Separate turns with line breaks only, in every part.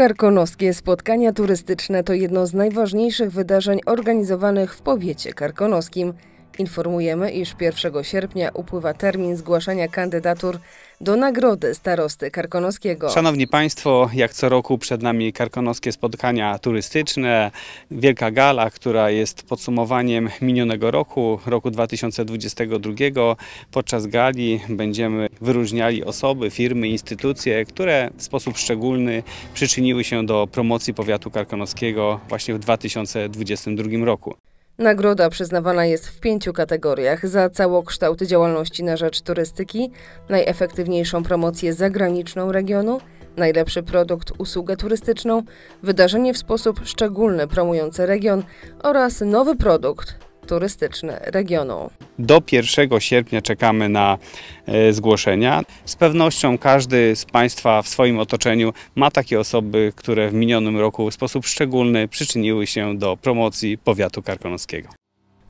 Karkonoskie spotkania turystyczne to jedno z najważniejszych wydarzeń organizowanych w powiecie karkonoskim. Informujemy, iż 1 sierpnia upływa termin zgłaszania kandydatur do nagrody starosty karkonoskiego.
Szanowni Państwo, jak co roku przed nami karkonoskie spotkania turystyczne, wielka gala, która jest podsumowaniem minionego roku, roku 2022. Podczas gali będziemy wyróżniali osoby, firmy, instytucje, które w sposób szczególny przyczyniły się do promocji powiatu karkonoskiego właśnie w 2022 roku.
Nagroda przyznawana jest w pięciu kategoriach. Za całokształt działalności na rzecz turystyki, najefektywniejszą promocję zagraniczną regionu, najlepszy produkt, usługę turystyczną, wydarzenie w sposób szczególny promujące region oraz nowy produkt turystyczny regionu.
Do 1 sierpnia czekamy na e, zgłoszenia. Z pewnością każdy z Państwa w swoim otoczeniu ma takie osoby, które w minionym roku w sposób szczególny przyczyniły się do promocji powiatu karkonoskiego.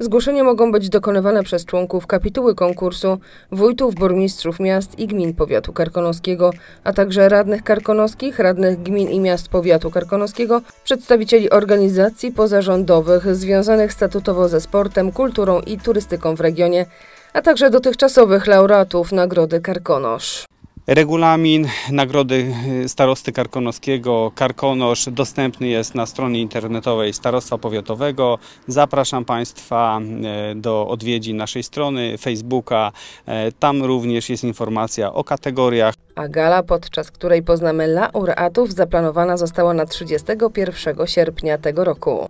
Zgłoszenia mogą być dokonywane przez członków kapituły konkursu, wójtów, burmistrzów miast i gmin powiatu karkonoskiego, a także radnych karkonoskich, radnych gmin i miast powiatu karkonoskiego, przedstawicieli organizacji pozarządowych związanych statutowo ze sportem, kulturą i turystyką w regionie, a także dotychczasowych laureatów Nagrody Karkonosz.
Regulamin Nagrody Starosty Karkonoskiego Karkonosz dostępny jest na stronie internetowej Starostwa Powiatowego. Zapraszam Państwa e, do odwiedzi naszej strony Facebooka. E, tam również jest informacja o kategoriach.
A gala, podczas której poznamy laureatów, zaplanowana została na 31 sierpnia tego roku.